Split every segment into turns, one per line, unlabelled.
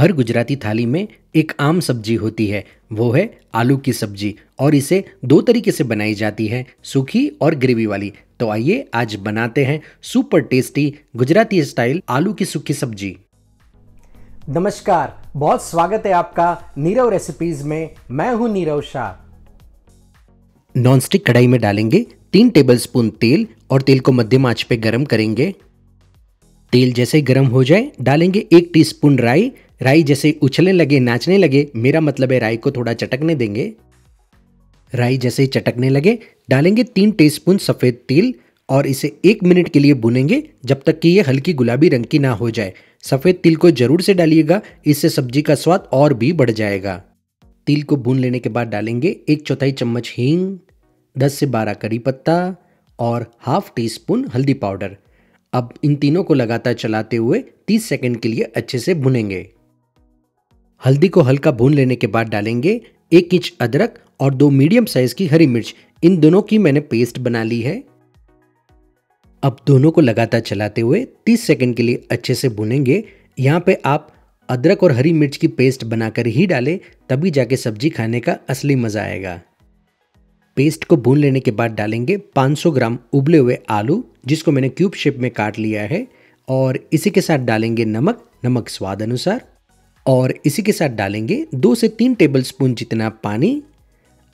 हर गुजराती थाली में एक आम सब्ज़ी होती है। वो है आलू की सब्ज़ी और इसे दो तरीके से बनाई जाती है, सूखी और ग्रेवी वाली। तो आइए आज बनाते हैं सुपर टेस्टी गुजराती स्टाइल आलू की सूखी सब्ज़ी।
नमस्कार, बहुत स्वागत है आपका नीरव रेसिपीज़ में। मैं हूँ नीरव शाह।
नॉनस्टिक कढ़ाई में डालेंगे तीन टेबलस्पून तेल और तेल को मध्यम आँच पे गरम करेंगे। तेल जैसे गर्म हो जाए, डालेंगे एक टीस्पून राई राई जैसे उछलने लगे, नाचने लगे, मेरा मतलब है राई को थोड़ा चटकने देंगे। राई जैसे चटकने लगे, डालेंगे तीन टीस्पून सफ़ेद तिल और इसे एक मिनट के लिए भुनेंगे, जब तक कि ये हल्की गुलाबी रंग की ना हो जाए। सफ़ेद तिल को ज़रूर से डालिएगा, इससे सब्ज़ी का स्वाद और भी बढ़ जाएगा। तिल को भून लेने के बाद डालेंगे एक चौथाई चम्मच हींग, दस से बारह करी पत्ता और हाफ़ टी स्पून हल्दी पाउडर। अब इन तीनों को लगातार चलाते हुए 30 सेकेंड के लिए अच्छे से भुनेंगे। हल्दी को हल्का भून लेने के बाद डालेंगे एक इंच अदरक और दो मीडियम साइज़ की हरी मिर्च। इन दोनों की मैंने पेस्ट बना ली है। अब दोनों को लगातार चलाते हुए 30 सेकंड के लिए अच्छे से भुनेंगे। यहाँ पे आप अदरक और हरी मिर्च की पेस्ट बनाकर ही डालें, तभी जाके सब्ज़ी खाने का असली मज़ा आएगा। पेस्ट को भून लेने के बाद डालेंगे 500 ग्राम उबले हुए आलू, जिसको मैंने क्यूब शेप में काट लिया है, और इसी के साथ डालेंगे नमक। नमक स्वाद अनुसार और इसी के साथ डालेंगे दो से तीन टेबल स्पून जितना पानी।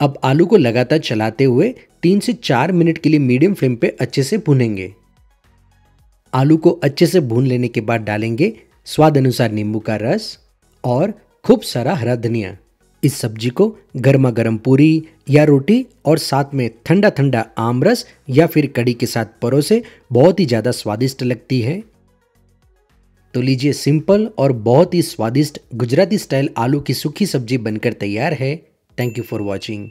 अब आलू को लगातार चलाते हुए तीन से चार मिनट के लिए मीडियम फ्लेम पे अच्छे से भूनेंगे। आलू को अच्छे से भून लेने के बाद डालेंगे स्वाद अनुसार नींबू का रस और खूब सारा हरा धनिया। इस सब्ज़ी को गर्मा गर्म पूरी या रोटी और साथ में ठंडा ठंडा आम रस या फिर कड़ी के साथ परोसे बहुत ही ज़्यादा स्वादिष्ट लगती है। तो लीजिए सिंपल और बहुत ही स्वादिष्ट गुजराती स्टाइल आलू की सूखी सब्ज़ी बनकर तैयार है। Thank you for watching